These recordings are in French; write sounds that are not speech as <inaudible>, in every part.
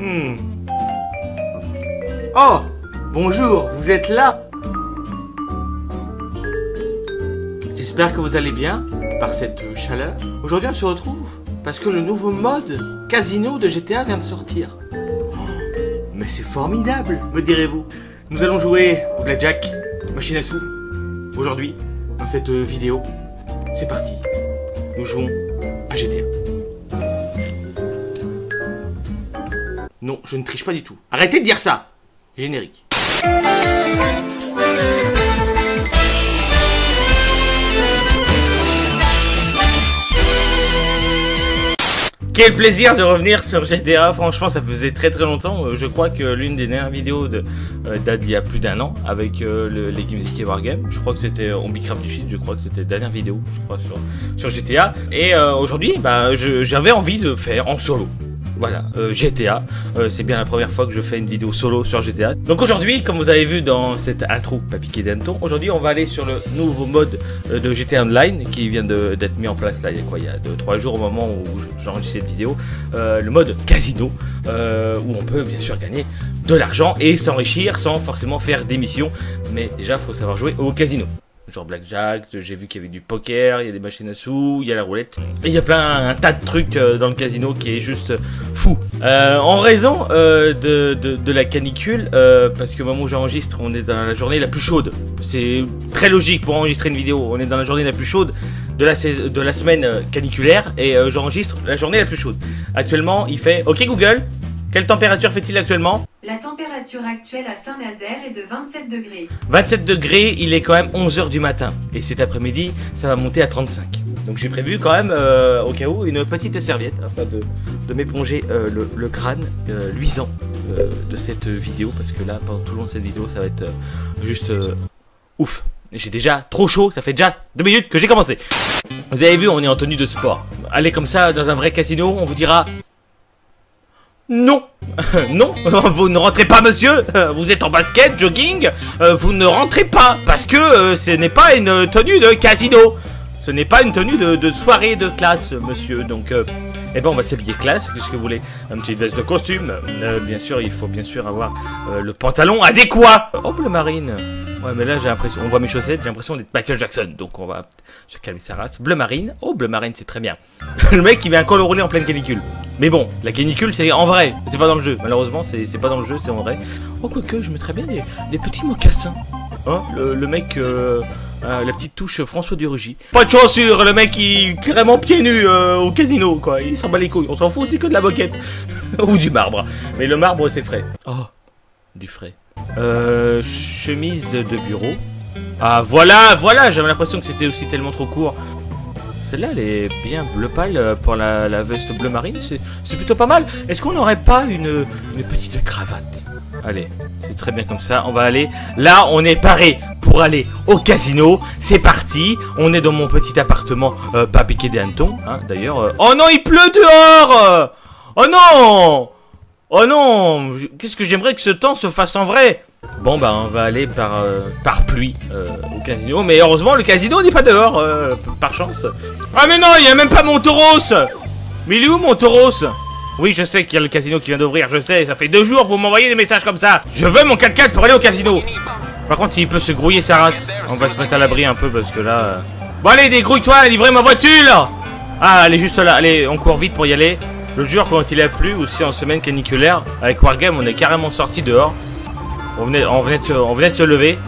Hmm. Oh Bonjour, vous êtes là? J'espère que vous allez bien par cette chaleur. Aujourd'hui on se retrouve parce que le nouveau mode casino de GTA vient de sortir. Oh, mais c'est formidable, me direz-vous. Nous allons jouer au blackjack, machine à sous, aujourd'hui, dans cette vidéo. C'est parti. Nous jouons à GTA. Je ne triche pas du tout. Arrêtez de dire ça. Générique. Quel plaisir de revenir sur GTA, franchement ça faisait très très longtemps, euh, je crois que l'une des dernières vidéos euh, date d'il y a plus d'un an avec euh, le, les Games et Wargame, je crois que c'était on Craft du shit, je crois que c'était la dernière vidéo je crois sur, sur GTA, et aujourd'hui bah, j'avais envie de faire en solo, voilà, euh, GTA. Euh, c'est bien la première fois que je fais une vidéo solo sur GTA. Donc aujourd'hui, comme vous avez vu dans cette intro pas piqué d'hanneton, aujourd'hui on va aller sur le nouveau mode euh, de GTA Online qui vient d'être mis en place là il y a quoi Il y a 2-3 jours au moment où j'enregistre cette vidéo. le mode casino où on peut bien sûr gagner de l'argent et s'enrichir sans forcément faire des missions. Mais déjà, il faut savoir jouer au casino genre blackjack, j'ai vu qu'il y avait du poker, il y a des machines à sous, il y a la roulette. Et il y a plein, un tas de trucs euh, dans le casino qui est juste fou. Euh, en raison euh, de, de, la canicule, parce que au moment où j'enregistre, on est dans la journée la plus chaude. C'est très logique pour enregistrer une vidéo, on est dans la journée la plus chaude de la, de la semaine caniculaire et j'enregistre la journée la plus chaude. Actuellement, il fait OK Google, quelle température fait-il actuellement? La température actuelle à Saint-Nazaire est de 27 degrés. 27 degrés, il est quand même 11h du matin. Et cet après-midi, ça va monter à 35. Donc j'ai prévu quand même, euh, au cas où, une petite serviette afin de, m'éponger euh, le, crâne euh, luisant de cette vidéo. Parce que là, pendant tout le long de cette vidéo, ça va être juste ouf. J'ai déjà trop chaud, ça fait déjà deux minutes que j'ai commencé. Vous avez vu, on est en tenue de sport. Allez comme ça dans un vrai casino, on vous dira non <laughs> Non <laughs> Vous ne rentrez pas, monsieur <laughs> Vous êtes en basket, jogging euh, Vous ne rentrez pas Parce que euh, ce n'est pas une tenue de casino Ce n'est pas une tenue de, soirée de classe, monsieur. Donc, euh, eh ben, on va s'habiller classe. Qu'est-ce que vous voulez Un petit veste de costume. bien sûr, il faut bien sûr avoir le pantalon adéquat Oh, bleu marine Ouais, mais là, j'ai l'impression, on voit mes chaussettes, j'ai l'impression d'être Michael Jackson. Donc, on va se calmer sa race. Bleu marine. Oh, bleu marine, c'est très bien. <laughs> le mec, il met un col roulé en pleine canicule. Mais bon, la canicule, c'est en vrai. C'est pas dans le jeu. Malheureusement, c'est pas dans le jeu, c'est en vrai. Oh, quoique, je mettrais bien des, petits mocassins. Hein, le, mec, euh, euh, la petite touche François Durugy. Pas de chaussures, le mec, il carrément pieds nus euh, au casino, quoi. Il s'en bat les couilles. On s'en fout, c'est que de la moquette. <laughs> Ou du marbre. Mais le marbre, c'est frais. Oh, du frais. Euh, chemise de bureau. Ah, voilà, voilà, j'avais l'impression que c'était aussi tellement trop court. Celle-là, elle est bien bleu pâle euh, pour la, veste bleu marine. C'est plutôt pas mal. Est-ce qu'on n'aurait pas une, petite cravate? Allez, c'est très bien comme ça. On va aller. Là, on est paré pour aller au casino. C'est parti. On est dans mon petit appartement, euh, pas piqué des hannetons. Hein, D'ailleurs. Oh non, il pleut dehors Oh non Oh non Qu'est-ce que j'aimerais que ce temps se fasse en vrai? Bon bah on va aller par, euh, par pluie euh, au casino, mais heureusement le casino n'est pas dehors, euh, par chance. Ah mais non, il n'y a même pas mon tauros Mais il est où mon tauros Oui je sais qu'il y a le casino qui vient d'ouvrir, je sais, ça fait deux jours que vous m'envoyez des messages comme ça. Je veux mon 4x4 pour aller au casino. Par contre il peut se grouiller sa race, on va se mettre à l'abri un peu parce que là... Bon allez dégrouille-toi, livrez ma voiture. Ah elle est juste là, allez on court vite pour y aller le jour, quand il a plu, aussi en semaine caniculaire, avec Wargame, on est carrément sorti dehors. On venait, de se, lever.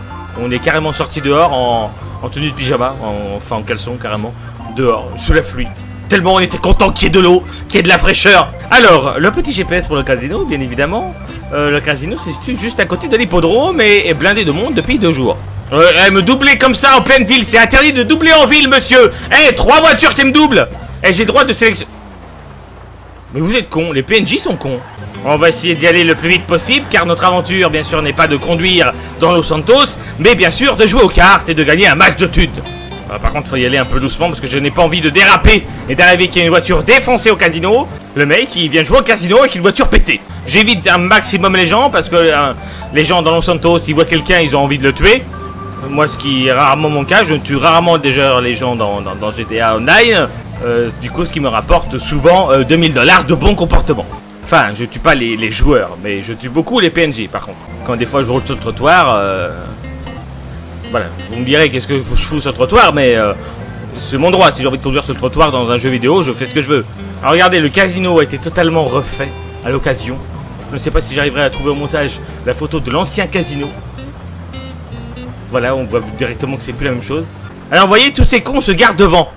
On est carrément sorti dehors en, tenue de pyjama, enfin en caleçon carrément, dehors, sous la pluie. Tellement on était content qu'il y ait de l'eau, qu'il y ait de la fraîcheur. Alors, le petit GPS pour le casino, bien évidemment. Euh, le casino se situe juste à côté de l'hippodrome et est blindé de monde depuis deux jours. Euh, me doubler comme ça en pleine ville, c'est interdit de doubler en ville, monsieur Eh, trois voitures qui me doublent Eh, j'ai droit de sélectionner... Mais vous êtes cons, les PNJ sont cons. On va essayer d'y aller le plus vite possible, car notre aventure, bien sûr, n'est pas de conduire dans Los Santos, mais bien sûr de jouer aux cartes et de gagner un match de tudes. Ah, par contre, faut y aller un peu doucement, parce que je n'ai pas envie de déraper et d'arriver qu'il y ait une voiture défoncée au casino. Le mec, il vient jouer au casino avec une voiture pétée. J'évite un maximum les gens, parce que euh, les gens dans Los Santos, ils voient quelqu'un, ils ont envie de le tuer. Moi, ce qui est rarement mon cas, je tue rarement déjà les gens dans, dans GTA Online. Euh, du coup, ce qui me rapporte souvent 2000 euh, dollars de bon comportement. Enfin, je tue pas les, les joueurs, mais je tue beaucoup les PNJ par contre. Quand des fois je roule sur le trottoir, euh, voilà, vous me direz qu'est-ce que je fous sur le trottoir, mais c'est mon droit. Si j'ai envie de conduire sur le trottoir dans un jeu vidéo, je fais ce que je veux. Alors regardez, le casino a été totalement refait à l'occasion. Je ne sais pas si j'arriverai à trouver au montage la photo de l'ancien casino. Voilà, on voit directement que c'est plus la même chose. Alors vous voyez, tous ces cons se gardent devant.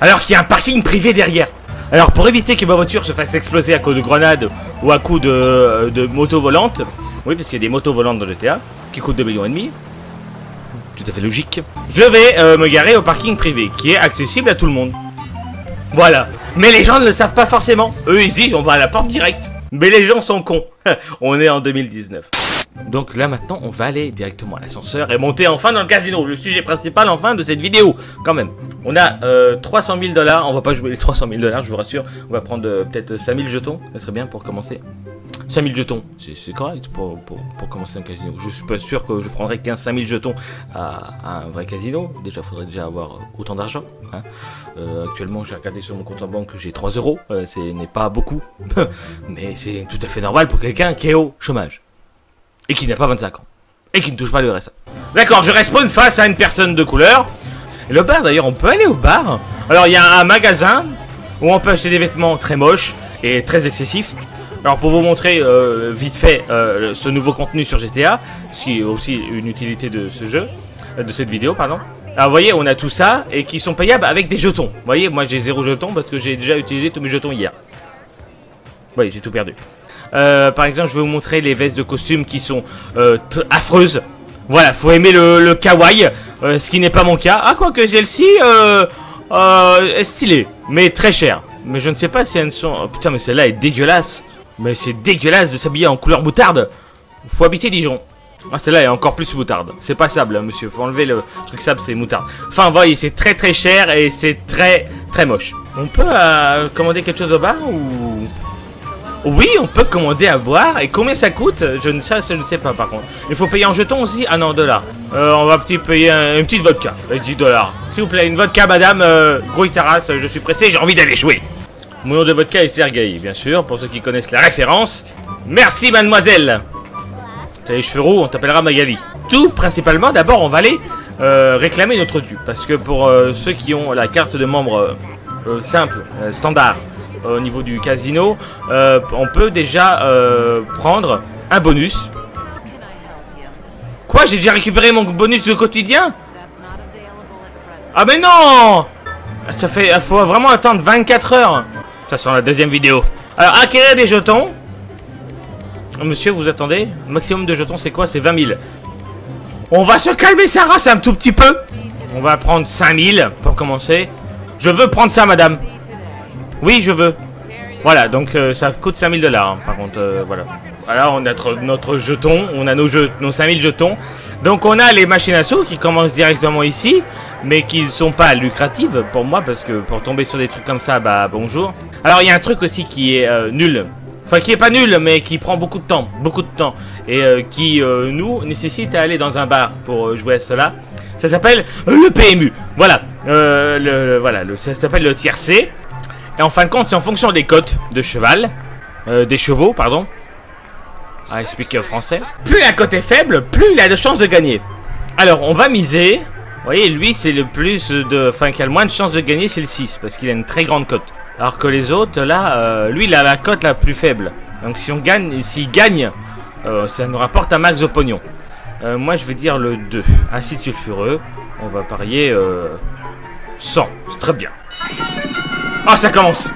Alors qu'il y a un parking privé derrière. Alors pour éviter que ma voiture se fasse exploser à cause de grenades ou à coup de, de moto volante, oui parce qu'il y a des motos volantes dans GTA qui coûtent 2 millions et demi, tout à fait logique, je vais euh, me garer au parking privé qui est accessible à tout le monde. Voilà. Mais les gens ne le savent pas forcément. Eux ils se disent on va à la porte directe. Mais les gens sont cons. <laughs> on est en 2019. Donc là maintenant on va aller directement à l'ascenseur et monter enfin dans le casino. Le sujet principal enfin de cette vidéo quand même. On a euh, 300 000 dollars. On va pas jouer les 300 000 dollars je vous rassure. On va prendre euh, peut-être 5000 jetons. Ça serait bien pour commencer. 5000 jetons, c'est correct pour, pour, commencer un casino. Je suis pas sûr que je prendrais 15 5000 jetons à, un vrai casino. Déjà, faudrait déjà avoir autant d'argent. hein. Euh, actuellement, j'ai regardé sur mon compte en banque, j'ai 3 euros. Euh, Ce n'est pas beaucoup, <laughs> mais c'est tout à fait normal pour quelqu'un qui est au chômage et qui n'a pas 25 ans et qui ne touche pas le RSA. D'accord, je respawn face à une personne de couleur. Le bar, d'ailleurs, on peut aller au bar. Alors, il y a un magasin où on peut acheter des vêtements très moches et très excessifs. Alors pour vous montrer euh, vite fait euh, ce nouveau contenu sur GTA, ce qui est aussi une utilité de ce jeu, euh, de cette vidéo, pardon. Alors vous voyez, on a tout ça et qui sont payables avec des jetons. Vous voyez, moi j'ai zéro jeton parce que j'ai déjà utilisé tous mes jetons hier. Vous voyez, j'ai tout perdu. Par exemple, je vais vous montrer les vestes de costume qui sont affreuses. Voilà, faut aimer le, kawaii, ce qui n'est pas mon cas. Ah, quoique celle-ci est stylée, mais très chère. Mais je ne sais pas si elles sont... Oh, putain, mais celle-là est dégueulasse. Mais c'est dégueulasse de s'habiller en couleur moutarde. Faut habiter Dijon. Ah, celle-là est encore plus moutarde. C'est pas sable, hein, monsieur. Faut enlever le truc sable, c'est moutarde. Enfin, voyez, c'est très très cher et c'est très très moche. On peut euh, commander quelque chose au bar ou... Oui, on peut commander à boire. Et combien ça coûte? Je ne sais, je ne sais pas par contre. Il faut payer en jetons aussi? Ah non, dollars. Euh, on va petit payer un- une petite vodka. Avec 10 dollars. S'il vous plaît, une vodka, madame. Euh, grouille Taras, je suis pressé, j'ai envie d'aller jouer. Mon nom de vodka est Sergei, bien sûr, pour ceux qui connaissent la référence. Merci, mademoiselle. T'as les cheveux roux, on t'appellera Magali. Tout principalement, d'abord, on va aller euh, réclamer notre dû. Parce que pour euh, ceux qui ont la carte de membre euh, simple, standard, au niveau du casino, on peut déjà prendre un bonus. Quoi J'ai déjà récupéré mon bonus de quotidien? Ah mais non Ça fait... Il faut vraiment attendre 24 heures. Ça sent la deuxième vidéo. Alors, acquérir des jetons. Oh, Monsieur, vous attendez maximum de jetons, c'est quoi? C'est 20 000. On va se calmer sa race un tout petit peu. On va prendre 5000 pour commencer. Je veux prendre ça, madame. Oui, je veux. Voilà, donc euh, ça coûte 5000 dollars. par contre, euh, voilà. Voilà, on a notre, jeton, on a nos, jeux, nos 5000 jetons. Donc on a les machines à sous qui commencent directement ici, mais qui ne sont pas lucratives pour moi, parce que pour tomber sur des trucs comme ça, bah bonjour. Alors il y a un truc aussi qui est euh, nul. Enfin, qui est pas nul, mais qui prend beaucoup de temps, beaucoup de temps, et euh, qui euh, nous nécessite à aller dans un bar pour jouer à cela. Ça s'appelle le PMU. Voilà, voilà, ça s'appelle le tiercé. Et en fin de compte, c'est en fonction des cotes de cheval, des chevaux, pardon. Ah, explique euh, français. Plus la cote est faible, plus il a de chances de gagner. Alors, on va miser. Vous voyez, lui, c'est le plus de. Enfin, qui a le moins de chances de gagner, c'est le 6, parce qu'il a une très grande cote. Alors que les autres, là, euh, lui, il a la cote la plus faible. Donc, si on gagne, s'il gagne, euh, ça nous rapporte un max de pognon. Euh, moi, je vais dire le 2. Acide sulfureux. On va parier euh, 100. C'est très bien. Ah, ça commence.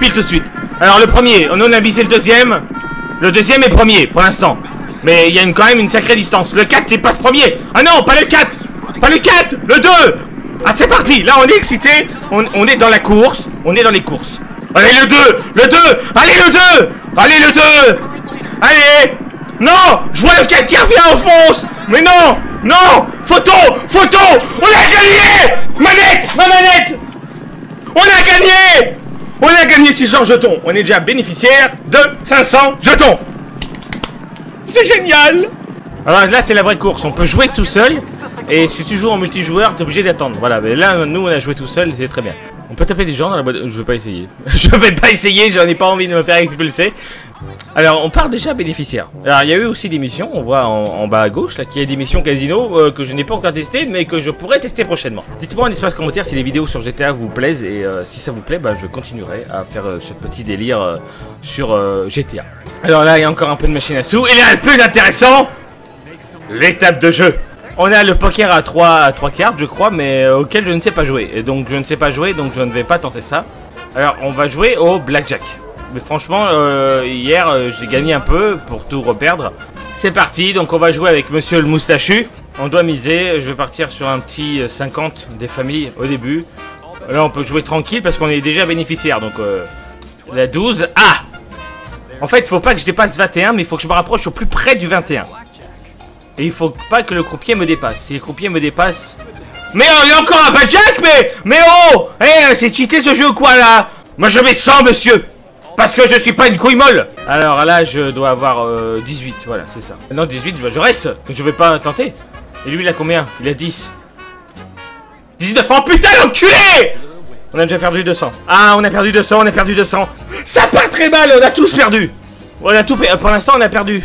Pile tout de suite. Alors, le premier, on a visé le deuxième. Le deuxième est premier, pour l'instant. Mais il y a quand même une sacrée distance. Le 4, c'est pas ce premier. Ah non, pas le 4. Pas le 4. Le 2. Ah, c'est parti. Là, on est excité. On, on est dans la course. On est dans les courses. Allez, le 2. Le 2. Allez, le 2. Allez, le 2. Allez. Non. Je vois le 4 qui revient en fonce. Mais non. Non. Photo. Photo. On a gagné. Manette. Ma manette. On a gagné On a gagné 600 jetons. On est déjà bénéficiaire de 500 jetons. C'est génial Alors là, c'est la vraie course. On peut jouer tout seul. Et si tu joues en multijoueur, t'es obligé d'attendre. Voilà, mais là, nous, on a joué tout seul, c'est très bien. On peut taper des gens dans la boîte. Je vais pas essayer. <laughs> Je vais pas essayer, j'en ai pas envie de me faire expulser. Alors, on part déjà bénéficiaire. Alors, il y a eu aussi des missions, on voit en, bas à gauche, là, qu'il y a des missions casino euh, que je n'ai pas encore testées, mais que je pourrais tester prochainement. Dites-moi en espace commentaire si les vidéos sur GTA vous plaisent, et euh, si ça vous plaît, bah, je continuerai à faire euh, ce petit délire sur GTA. Alors là, il y a encore un peu de machine à sous, et là, le plus intéressant, l'étape de jeu. On a le poker à 3, à 3 cartes, je crois, mais auquel je ne sais pas jouer. Et donc, je ne sais pas jouer, donc je ne vais pas tenter ça. Alors, on va jouer au blackjack. Mais franchement, euh, hier, euh, j'ai gagné un peu pour tout reperdre. C'est parti, donc on va jouer avec Monsieur le Moustachu. On doit miser, je vais partir sur un petit euh, 50 des familles au début. Là, on peut jouer tranquille parce qu'on est déjà bénéficiaire. Donc, euh, la 12. Ah En fait, il faut pas que je dépasse 21, mais il faut que je me rapproche au plus près du 21. Et il faut pas que le croupier me dépasse. Si le croupier me dépasse... Mais oh, il y a encore un blackjack, mais... Mais oh Eh, c'est cheaté ce jeu ou quoi, là? Moi, je mets 100, monsieur Parce que je suis pas une couille molle Alors là, je dois avoir euh, 18, voilà, c'est ça. Non, 18, bah, je reste. Je vais pas tenter. Et lui, il a combien? Il a 10. 19 Oh putain, l'enculé On a déjà perdu 200. Ah, on a perdu 200, on a perdu 200. Ça part très mal, on a tous perdu. On a tout Pour l'instant, on a perdu.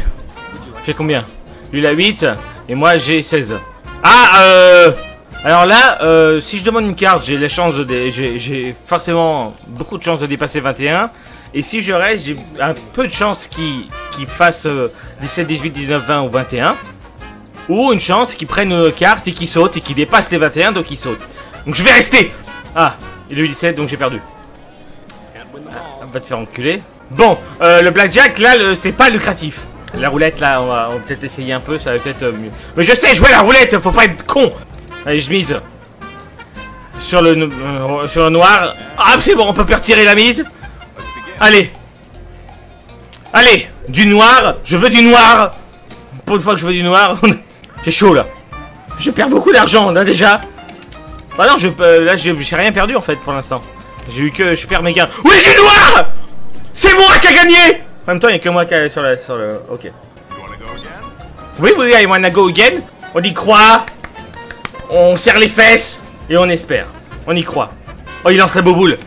J'ai combien? Lui, il a 8. Et moi, j'ai 16. Ah, euh... Alors là, euh, si je demande une carte, j'ai la chance de... j'ai forcément beaucoup de chances de dépasser 21. Et si je reste, j'ai un peu de chance qu'il fasse euh, 17, 18, 19, 20 ou 21. Ou une chance qu'il prenne une carte et qu'il saute et qu'il dépasse les 21, donc il saute. Donc je vais rester Ah, il a eu 17, donc j'ai perdu. Ah, va te faire enculer. Bon, euh, le blackjack, là, c'est pas lucratif. La roulette, là, on va, peut-être essayer un peu, ça va peut-être euh, mieux. Mais je sais jouer à la roulette, faut pas être con Allez, je mise. Sur le, euh, sur le noir. Ah, c'est bon, on peut faire tirer la mise. Allez. Allez, du noir, je veux du noir. Pour une fois que je veux du noir, <laughs> j'ai chaud là. Je perds beaucoup d'argent là déjà. Bah non, je, euh, là j'ai rien perdu en fait pour l'instant. J'ai eu que je perds mes gains. Oui, du noir C'est moi qui a gagné En même temps, il n'y a que moi qui a sur, la, sur le... Ok. Oui, oui, I wanna go again. On y croit. On serre les fesses. Et on espère. On y croit. Oh, il lance la boule.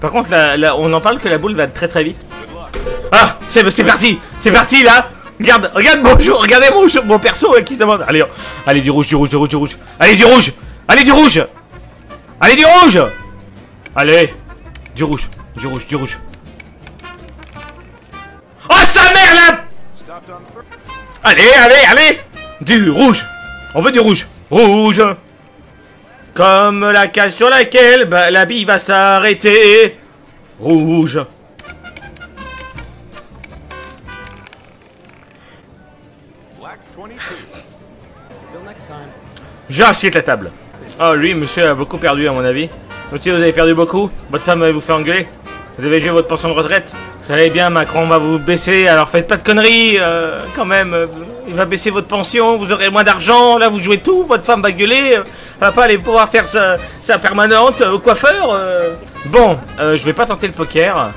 Par contre, là, on en parle que la boule va très très vite. Ah, c'est c'est parti C'est parti là Regarde, regarde bonjour, regardez mon, mon perso euh, qui se demande. Allez, allez du rouge, du rouge, du rouge, du rouge. Allez du rouge Allez du rouge Allez du rouge Allez Du rouge, du rouge, du rouge. Oh sa mère là Allez, allez, allez Du rouge On veut du rouge Rouge Comme la case sur laquelle bah, la bille va s'arrêter. Rouge. Je rachiete la table. Oh, lui, monsieur a beaucoup perdu, à mon avis. Monsieur, vous avez perdu beaucoup. Votre femme va vous faire engueuler. Vous avez joué votre pension de retraite. Vous savez bien, Macron va vous baisser, alors faites pas de conneries, euh, quand même. Il va baisser votre pension, vous aurez moins d'argent, là vous jouez tout, votre femme va gueuler, va pas aller pouvoir faire sa, permanente euh, au coiffeur. euh. Bon, euh, je vais pas tenter le poker.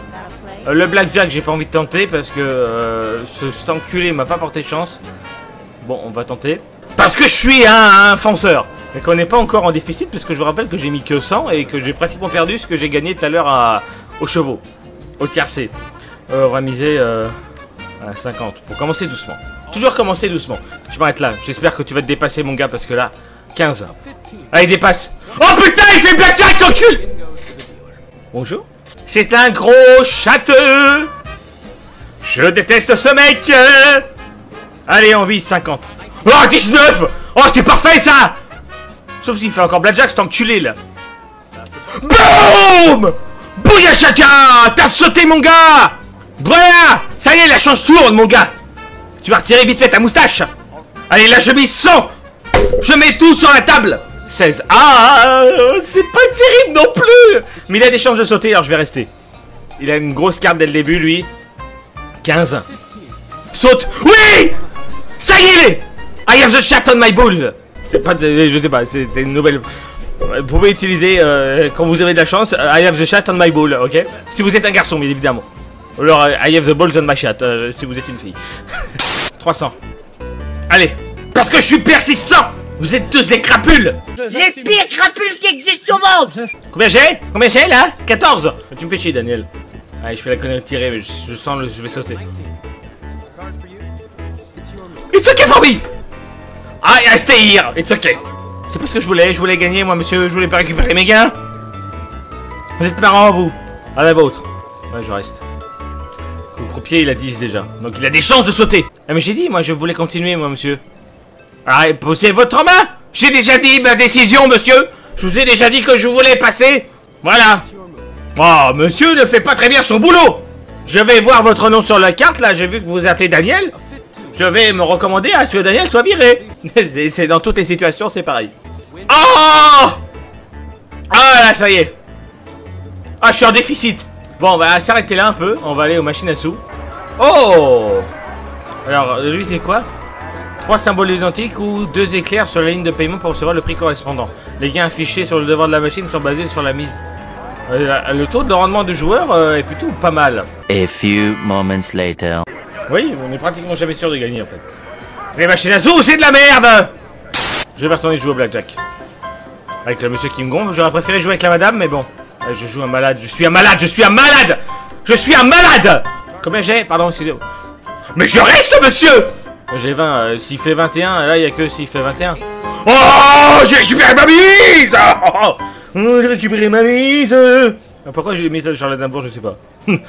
Euh, le blackjack, j'ai pas envie de tenter parce que euh, ce, cet enculé m'a pas porté chance. Bon, on va tenter. Parce que je suis un, un fonceur. Et qu'on n'est pas encore en déficit, parce que je vous rappelle que j'ai mis que 100 et que j'ai pratiquement perdu ce que j'ai gagné tout à l'heure aux chevaux, au tiercé. Euh, on va miser euh, à 50 pour commencer doucement. Toujours commencer doucement. Je m'arrête là. J'espère que tu vas te dépasser, mon gars, parce que là, 15. Allez, dépasse. Oh putain, il fait blackjack, t'encule Bonjour. C'est un gros châteux. Je déteste ce mec. Allez, on vise 50. Oh, 19 Oh, c'est parfait, ça Sauf s'il fait encore blackjack, cet enculé, là. BOUM Bouya chacun T'as sauté, mon gars Voilà Ça y est, la chance tourne, mon gars Tu vas retirer vite fait ta moustache Allez, là, je mise 100 Je mets tout sur la table 16. Ah C'est pas terrible non plus Mais il a des chances de sauter, alors je vais rester. Il a une grosse carte dès le début, lui. 15. Saute Oui Ça y est I have the shot on my ball C'est pas de... Je sais pas, c'est une nouvelle... Vous pouvez utiliser, euh, quand vous avez de la chance, euh, I have the shot on my ball, ok? Si vous êtes un garçon, bien évidemment. Alors, euh, I have the balls on my shot, euh, si vous êtes une fille. <laughs> 300. Allez Parce que je suis persistant Vous êtes tous des crapules Les pires crapules qui existent au monde. Combien j'ai Combien j'ai là 14 Tu me fais chier Daniel. Allez, je fais la connerie de tirer, mais je, je sens le... je vais sauter. It's okay for me. I, I stay here. It's okay. C'est pas ce que je voulais, je voulais gagner moi monsieur, je voulais pas récupérer mes gains. Vous êtes marrant vous. À la vôtre. Ouais, je reste. Le croupier il a 10 déjà, donc il a des chances de sauter. Ah mais j'ai dit, moi je voulais continuer moi monsieur. Ah, posez votre main. J'ai déjà dit ma décision monsieur. Je vous ai déjà dit que je voulais passer Voilà. Oh, monsieur ne fait pas très bien son boulot. Je vais voir votre nom sur la carte, là, j'ai vu que vous vous appelez Daniel. Je vais me recommander à ce que Daniel soit viré. <laughs> C'est dans toutes les situations, c'est pareil. Oh! Ah là, ça y est. Ah, je suis en déficit. Bon, on va s'arrêter là un peu, on va aller aux machines à sous. Oh! Alors, lui, c'est quoi? Trois symboles identiques ou deux éclairs sur la ligne de paiement pour recevoir le prix correspondant. Les gains affichés sur le devant de la machine sont basés sur la mise. Euh, le taux de rendement du joueur euh, est plutôt pas mal. A few moments later. Oui, on est pratiquement jamais sûr de gagner en fait. Les machines à sous, c'est de la merde Je vais retourner jouer au blackjack. Avec le monsieur qui me gonfle, j'aurais préféré jouer avec la madame, mais bon. Euh, Je joue un malade, je suis un malade, je suis un malade Je suis un malade Combien j'ai? Pardon, excusez-moi. Mais je reste, monsieur J'ai 20, euh, s'il fait 21, là il y a que s'il fait 21. Oh J'ai récupéré ma mise! Oh, oh, J'ai récupéré ma mise! Ah, Pourquoi j'ai mis Charlotte Aznavour, je sais pas. <laughs> 1000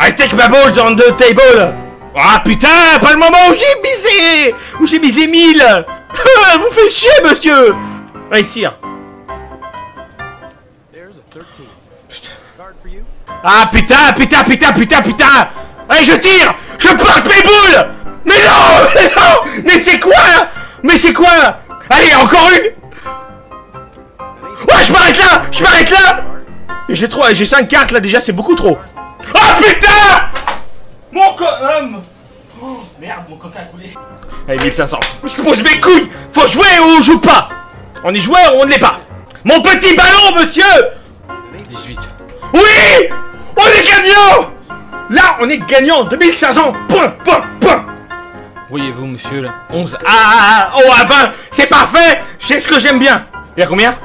I take my balls on the table. Ah putain, pas le moment où j'ai misé! Où j'ai misé 1000 Ah, <laughs> Vous faites chier, monsieur! Allez, tire. Ah putain, putain, putain, putain, putain! Allez, je tire Je porte mes boules Mais non Mais non Mais c'est quoi Mais c'est quoi Allez, encore une Ouais, je m'arrête là Je m'arrête là Et j'ai trois, j'ai 5 cartes là déjà, c'est beaucoup trop. Ah putain Mon co... euh, Oh, merde, mon coca a coulé. Allez, 1500. Je pose mes couilles Faut jouer ou on joue pas On est joueur ou on ne l'est pas Mon petit ballon, monsieur 18. Oui On est gagnant Là, on est gagnant. 2500 Point, point, point. Voyez-vous, monsieur, là 11. Ah, ah, ah, oh, à 20 C'est parfait. C'est ce que j'aime bien. Il y a combien?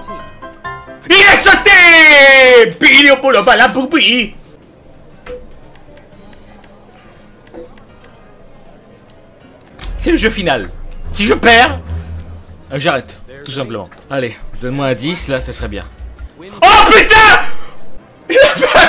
Il est sauté. Pilio pour le bala poupi C'est le jeu final. Si je perds, euh, j'arrête, tout simplement. Allez, donne-moi un 10, là, ce serait bien. Oh putain! Il a fait un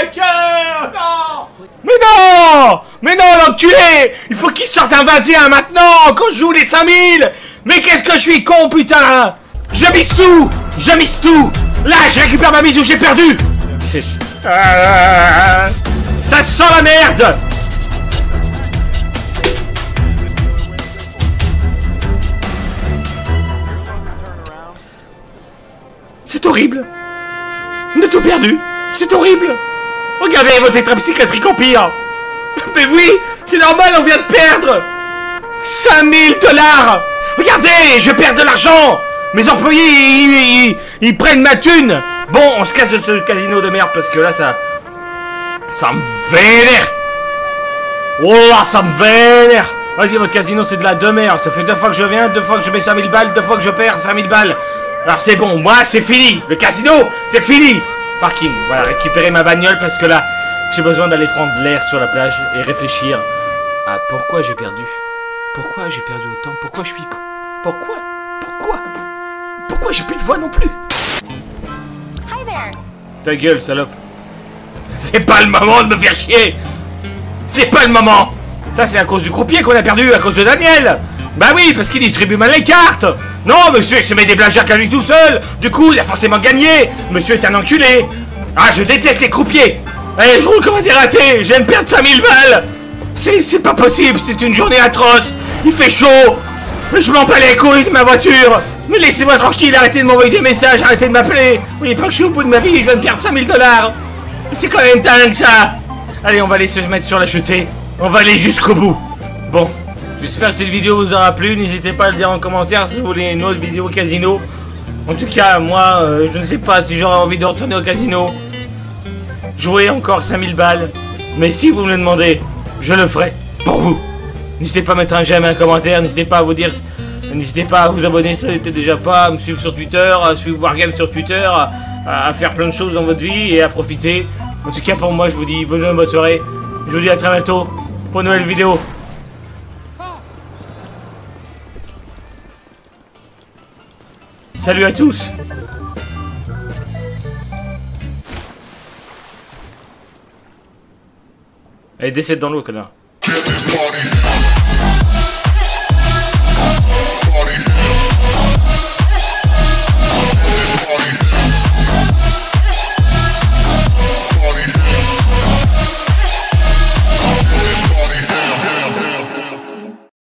Euh, Non. Mais non. Mais non, l'enculé. Il faut qu'il sorte un 21 maintenant, quand je joue les 5000 Mais qu'est-ce que je suis con, putain. Je mise tout. Je mise tout. Là, je récupère ma mise où j'ai perdu. C'est... Ça sent la merde. C'est horrible. On a tout perdu C'est horrible Regardez votre état psychiatrique en pire Mais oui C'est normal, on vient de perdre 5000 dollars Regardez Je perds de l'argent Mes employés, ils, prennent ma thune Bon, on se casse de ce casino de merde parce que là, ça... Ça me vénère Oh là, ça me vénère Vas-y, votre casino, c'est de la de merde. Ça fait deux fois que je viens, deux fois que je mets 5000 balles, deux fois que je perds 5000 balles. Alors c'est bon, moi, c'est fini. Le casino, c'est fini. Parking, voilà, récupérer ma bagnole parce que là, j'ai besoin d'aller prendre l'air sur la plage et réfléchir à pourquoi j'ai perdu. Pourquoi j'ai perdu autant? Pourquoi je suis con? Pourquoi? Pourquoi? Pourquoi j'ai plus de voix non plus? Hi there. Ta gueule, salope. C'est pas le moment de me faire chier. C'est pas le moment. Ça, c'est à cause du croupier qu'on a perdu, à cause de Daniel. Bah oui, parce qu'il distribue mal les cartes. Non, monsieur, il se met des blagues à lui tout seul. Du coup, il a forcément gagné. Monsieur est un enculé. Ah, je déteste les croupiers. Allez, je roule comme un dératé. Je viens de perdre 5000 balles. C'est, pas possible, c'est une journée atroce. Il fait chaud. Je m'en bats les couilles de ma voiture. Mais laissez-moi tranquille, arrêtez de m'envoyer des messages, arrêtez de m'appeler. Vous voyez pas que je suis au bout de ma vie, je viens de perdre 5000 dollars. C'est quand même dingue ça. Allez, on va aller se mettre sur la chutée. On va aller jusqu'au bout. Bon, j'espère que cette vidéo vous aura plu. N'hésitez pas à le dire en commentaire si vous voulez une autre vidéo casino. En tout cas, moi, euh, je ne sais pas si j'aurai envie de retourner au casino. Jouer encore 5000 balles. Mais si vous me le demandez, je le ferai pour vous. N'hésitez pas à mettre un j'aime, un commentaire, n'hésitez pas à vous dire, n'hésitez pas à vous abonner si vous n'êtes déjà pas, à me suivre sur Twitter, à suivre Wargame sur Twitter, à, à faire plein de choses dans votre vie et à profiter. En tout cas pour moi je vous dis bonne bonne soirée. Je vous dis à très bientôt pour une nouvelle vidéo. Salut à tous Allez, décède dans l'eau, connard.